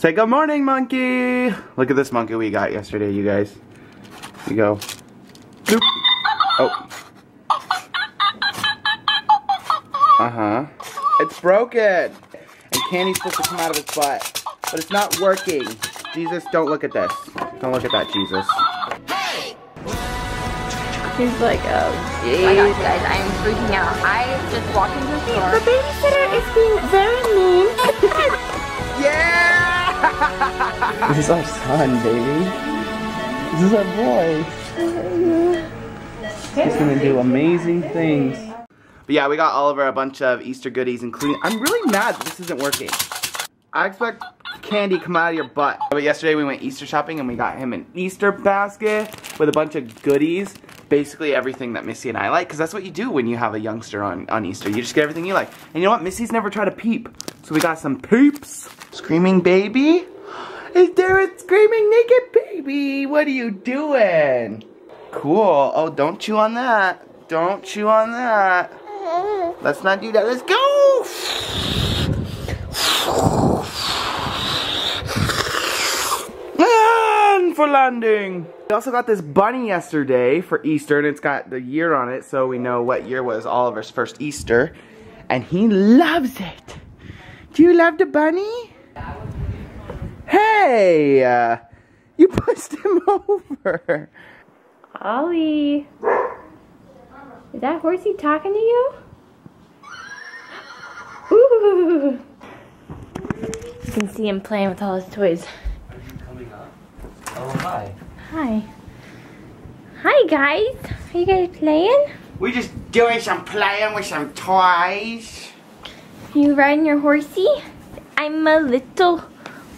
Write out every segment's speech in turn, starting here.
Say good morning, monkey. Look at this monkey we got yesterday, you guys. You go. Boop. Oh. Uh-huh. It's broken. And candy's supposed to come out of its butt. But it's not working. Jesus, don't look at this. Don't look at that, Jesus. He's like, oh, Oh my gosh, guys, I am freaking out. I just walked into the store. The babysitter is being very mean. Yeah! This is our son, baby. This is our boy. He's gonna do amazing things. But yeah, we got Oliver a bunch of Easter goodies, including. I'm really mad this isn't working. I expect candy to come out of your butt. But yesterday we went Easter shopping and we got him an Easter basket with a bunch of goodies. Basically everything that Missy and I like, because that's what you do when you have a youngster on, on Easter. You just get everything you like. And you know what? Missy's never tried a peep. So we got some poops. Screaming baby? Is there a screaming naked baby? What are you doing? Cool. Oh, don't chew on that. Don't chew on that. Let's not do that. Let's go! And for landing. We also got this bunny yesterday for Easter, and it's got the year on it, so we know what year was Oliver's first Easter. And he loves it. Do you love the bunny? Hey! Uh, you pushed him over. Ollie. Is that horsey talking to you? Ooh. You can see him playing with all his toys. Oh, hi. Hi. Hi guys. Are you guys playing? We're just doing some playing with some toys. You riding your horsey? I'm a little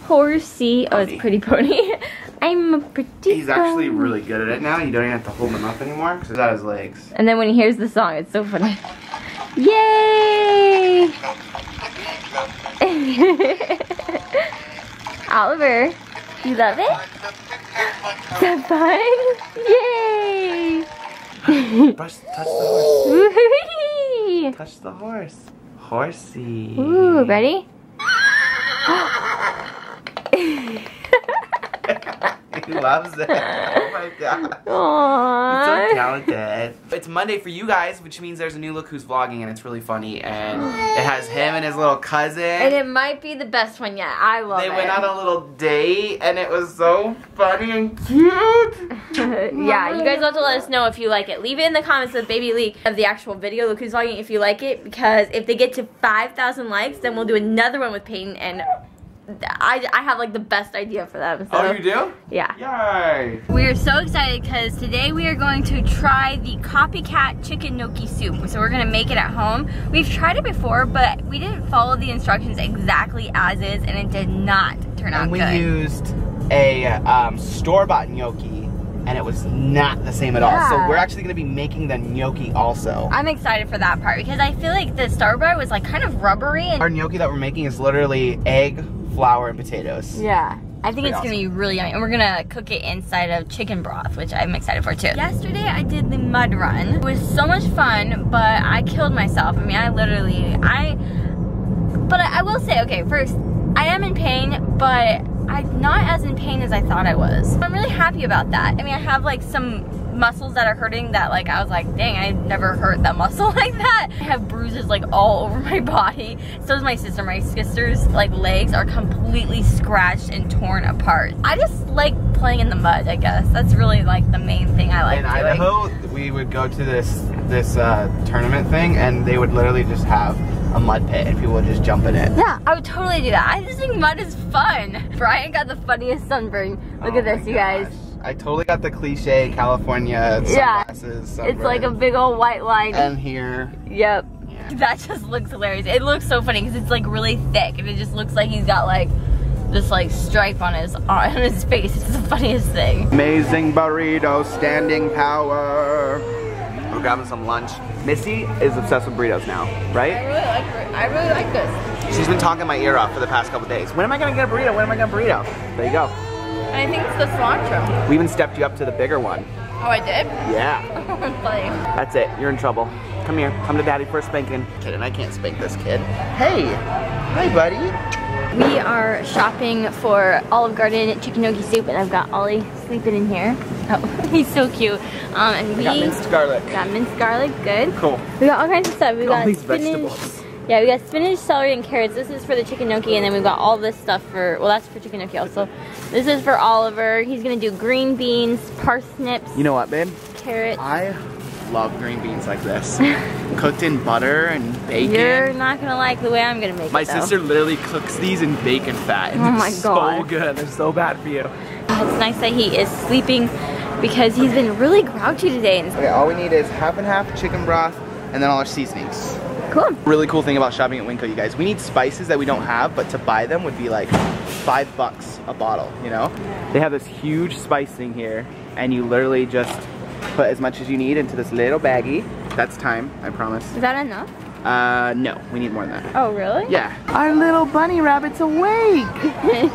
horsey. Oh, it's Pony. pretty pony. I'm a pretty He's actually really good at it now. You don't even have to hold him up anymore because he's got his legs. And then when he hears the song, it's so funny. Yay! Oliver, you love it? Is that fun? Yay! Brush, touch the horse. Touch the horse. Horsey. Ooh, ready? he loves it. Oh my god. Aww. He's so talented. It's Monday for you guys, which means there's a new Look Who's Vlogging, and it's really funny. And it has him and his little cousin. And it might be the best one yet. I love they it. They went on a little date, and it was so funny and cute. yeah, you guys have to let us know if you like it. Leave it in the comments of Baby Leak of the actual video. Look who's vlogging if you like it because if they get to 5,000 likes, then we'll do another one with Peyton and I, I have like the best idea for them. So, Oh, you do? Yeah. Yay. We are so excited because today we are going to try the copycat chicken gnocchi soup. So we're gonna make it at home. We've tried it before, but we didn't follow the instructions exactly as is and it did not turn out And we good. used a um, store-bought gnocchi, and it was not the same at all. So we're actually going to be making the gnocchi also. I'm excited for that part because I feel like the Starbucks was like kind of rubbery and Our gnocchi that we're making is literally egg, flour, and potatoes. Yeah. I think Pretty it's gonna be really yummy. And we're gonna cook it inside of chicken broth, which I'm excited for too. Yesterday I did the mud run. It was so much fun, but I killed myself. I mean, I literally, I, but I, I will say, okay, first, I am in pain, but I'm not as in pain as I thought I was. I'm really happy about that. I mean, I have like some muscles that are hurting that like I was like, dang, I never hurt that muscle like that. I have bruises like all over my body. So is my sister. My sister's like legs are completely scratched and torn apart. I just like playing in the mud, I guess. That's really like the main thing I like in doing. Idaho, we would go to this this uh, tournament thing, and they would literally just have a mud pit, and people would just jump in it. Yeah, I would totally do that. I just think mud is fun. Bryan got the funniest sunburn. Look Oh at this, you guys. I totally got the cliche California sunglasses. Yeah. It's like a big old white line. And here, yep. yeah. That just looks hilarious. It looks so funny because it's like really thick and it just looks like he's got like this like stripe on his on his face. It's the funniest thing. Amazing burrito, standing power. We're grabbing some lunch. Missy is obsessed with burritos now, right? I really like I really like this. She's been talking my ear off for the past couple days. When am I gonna get a burrito? When am I gonna get a burrito? There you go. And I think it's the cilantro. We even stepped you up to the bigger one. Oh, I did? Yeah. Funny. That's it. You're in trouble. Come here. Come to daddy for a spanking. Kidding, I can't spank this kid. Hey! Hi, buddy. We are shopping for Olive Garden chicken gnocchi soup and I've got Ollie sleeping in here. Oh, he's so cute. Um, and we got minced garlic. Got minced garlic, good. Cool. We got all kinds of stuff. We got all these spinach. vegetables. Yeah, we got spinach, celery, and carrots. This is for the chicken gnocchi, and then we've got all this stuff for, well, that's for chicken gnocchi also. This is for Oliver. He's gonna do green beans, parsnips, You know what, babe? carrots. I love green beans like this. Cooked in butter and bacon. You're not gonna like the way I'm gonna make My it though. sister literally cooks these in bacon fat. And Oh my so God. good. They're so bad for you. It's nice that he is sleeping because he's been really grouchy today. Okay, all we need is half and half chicken broth and then all our seasonings. Cool. Really cool thing about shopping at Winco, you guys. We need spices that we don't have, but to buy them would be like five bucks a bottle, you know? They have this huge spice thing here, and you literally just put as much as you need into this little baggie. That's time, I promise. Is that enough? Uh, no, we need more than that. Oh, really? Yeah. Our little bunny rabbit's awake.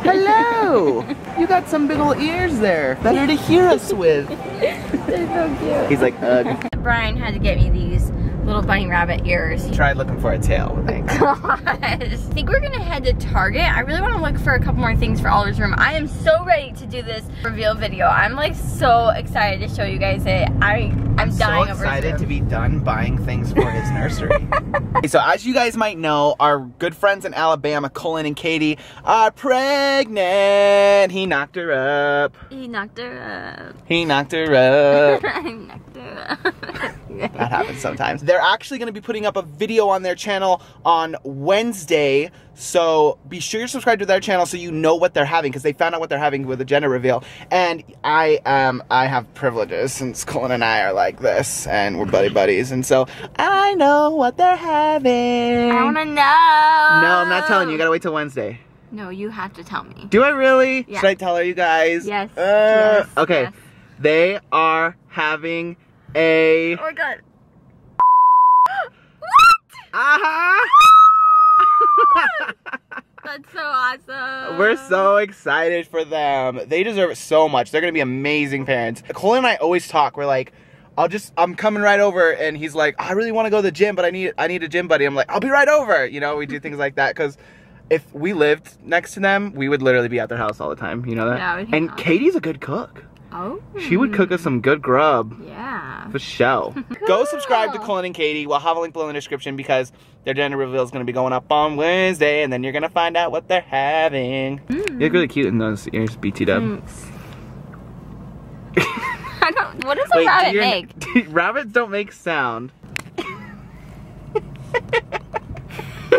Hello. you got some big old ears there. Better to hear us with. They're so cute. He's like, ugh. Bryan had to get me these little bunny rabbit ears. Tried looking for a tail. Thanks. Gosh. I think we're gonna head to Target. I really wanna look for a couple more things for Oliver's room. I am so ready to do this reveal video. I'm like so excited to show you guys it. I, I'm, so dying over his excited to be done buying things for his nursery. Okay, so as you guys might know, our good friends in Alabama, Cullen and Katie, are pregnant. He knocked her up. He knocked her He knocked her up. up. he knocked her up. That happens sometimes. They're actually going to be putting up a video on their channel on Wednesday. So be sure you're subscribed to their channel so you know what they're having because they found out what they're having with the gender reveal. And I um I have privileges since Cullen and I are like this and we're buddy buddies and so I know what they're having. I wanna know. no, I'm not telling you. You gotta wait till Wednesday. No, you have to tell me. Do I really? Yeah. Should I tell her, you guys? Yes, Uh, yes, okay. yes. They are having a. Oh my god. what? Uh-huh. That's so awesome. We're so excited for them. They deserve it so much. They're gonna be amazing parents. Cullen and I always talk. We're like, I'll just, I'm coming right over, and he's like, I really want to go to the gym, but I need, I need a gym buddy. I'm like, I'll be right over. You know, we do things like that because if we lived next to them, we would literally be at their house all the time. You know that? Yeah, and out. Katie's a good cook. Oh. She would cook us some good grub. Yeah. For show. Go subscribe to Cullen and Katie. We'll have a link below in the description because their gender reveal is going to be going up on Wednesday, and then you're going to find out what they're having. You look really cute in those ears, BT Dub. Thanks. I don't. What does a rabbit do your- make? rabbits don't make sound.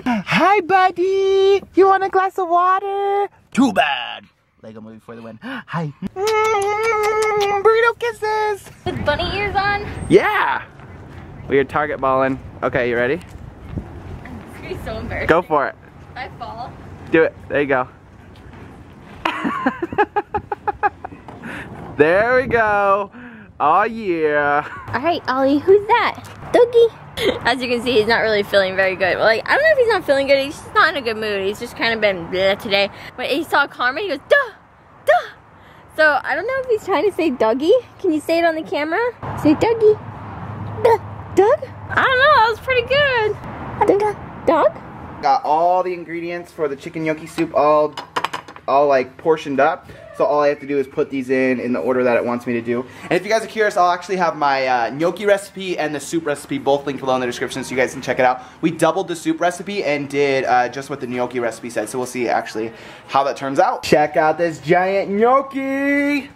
Hi, buddy. You want a glass of water? Too bad. Lego movie for the win. Hi. Mm, burrito kisses. With bunny ears on? Yeah. We are target balling. Okay, you ready? It's gonna be so embarrassing. Go for it. If I fall. Do it. There you go. there we go. Oh yeah. All right, Ollie, who's that? Doogie. As you can see, he's not really feeling very good. Well, like, I don't know if he's not feeling good. He's just not in a good mood. He's just kind of been bleh today. But he saw Carmen, he goes, duh, duh. So I don't know if he's trying to say Dougie. Can you say it on the camera? Say Dougie. Duh, Doug? I don't know. That was pretty good. Doug? Doug? Got all the ingredients for the chicken gnocchi soup all all like portioned up. So all I have to do is put these in in the order that it wants me to do. And if you guys are curious, I'll actually have my uh, gnocchi recipe and the soup recipe both linked below in the description so you guys can check it out. We doubled the soup recipe and did uh, just what the gnocchi recipe said. So we'll see actually how that turns out. Check out this giant gnocchi.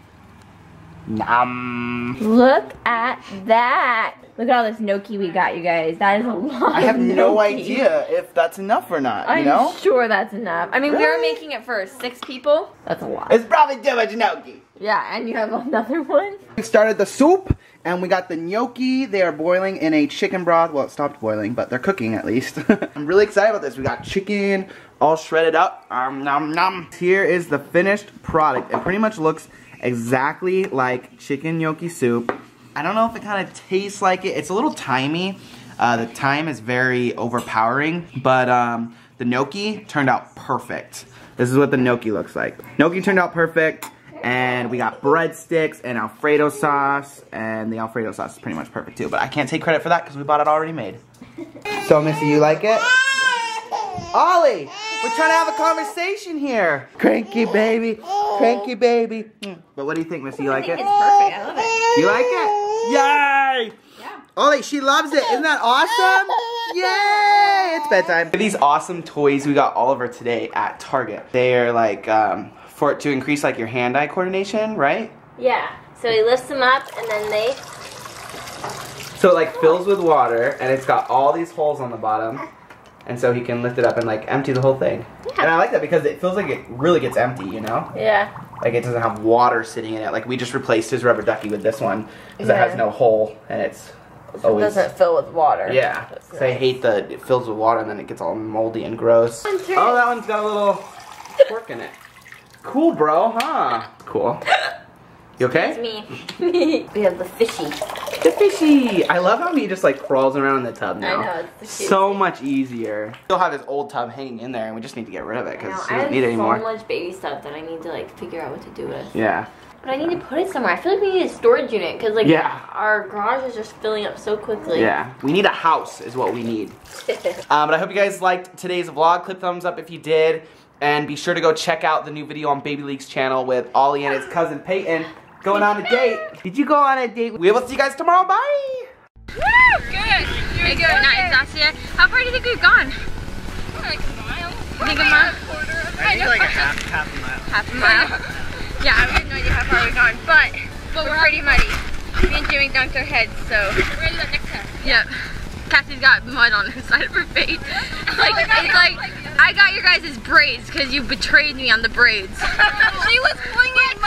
Nom. Look at that. Look at all this gnocchi we got, you guys. That is a lot I have no idea if that's enough or not, you I'm know? sure that's enough. I mean, we were making it for six people. That's a lot. It's probably too much gnocchi. Yeah, and you have another one? We started the soup and we got the gnocchi. They are boiling in a chicken broth. Well, it stopped boiling, but they're cooking at least. I'm really excited about this. We got chicken all shredded up. Um, nom nom. Here is the finished product. It pretty much looks exactly like chicken gnocchi soup. I don't know if it kind of tastes like it. It's a little timey. Uh, the thyme is very overpowering, but um, the gnocchi turned out perfect. This is what the gnocchi looks like. Gnocchi turned out perfect. And we got breadsticks and Alfredo sauce. And the Alfredo sauce is pretty much perfect too. But I can't take credit for that because we bought it already made. So, Missy, you like it? Ollie, we're trying to have a conversation here. Cranky baby, cranky baby. But what do you think, Missy? You like it? It's perfect. I love it. You like it? Yay! Yeah. Ollie, she loves it. Isn't that awesome? Yay! It's bedtime. These awesome toys we got Oliver today at Target. They are like um, for it to increase like your hand-eye coordination, right? Yeah. So he lifts them up and then they. So it like fills with water and it's got all these holes on the bottom. And so he can lift it up and like empty the whole thing. Yeah. And I like that because it feels like it really gets empty, you know? Yeah. Like it doesn't have water sitting in it. Like we just replaced his rubber ducky with this one because it has no hole and it's always it doesn't fill with water. Yeah. That's So I hate that it fills with water and then it gets all moldy and gross. Oh, that one's got a little fork in it. Cool, bro, huh? Cool. You okay? It's okay? me. we have the fishy. The fishy. I love how he just like crawls around in the tub now. I know, it's the So much easier. Still have his old tub hanging in there and we just need to get rid of it I because know, he I doesn't have need it so much baby stuff that I need to like figure out what to do with. Yeah. But I need to put it somewhere. I feel like we need a storage unit because like Yeah. our garage is just filling up so quickly. Yeah. We need a house is what we need. Um, but I hope you guys liked today's vlog. Click thumbs up if you did. And be sure to go check out the new video on Baby League's channel with Ollie and his cousin Peyton going on a date. Did you go on a date? We will see you guys tomorrow. Bye. Woo! Good. Very good. Not exhausted yet. How far do you think we've gone? Like a mile. You think a mile? I think like a half, half a mile. Half a mile. yeah, I have no idea how far we've gone, but but we're pretty muddy. Me and Jimmy dunked our heads, so. We're gonna do next time. Yep. Cassie's got mud on her side of her face. Like oh, it's like I got your guys' braids because you betrayed me on the braids. she was flinging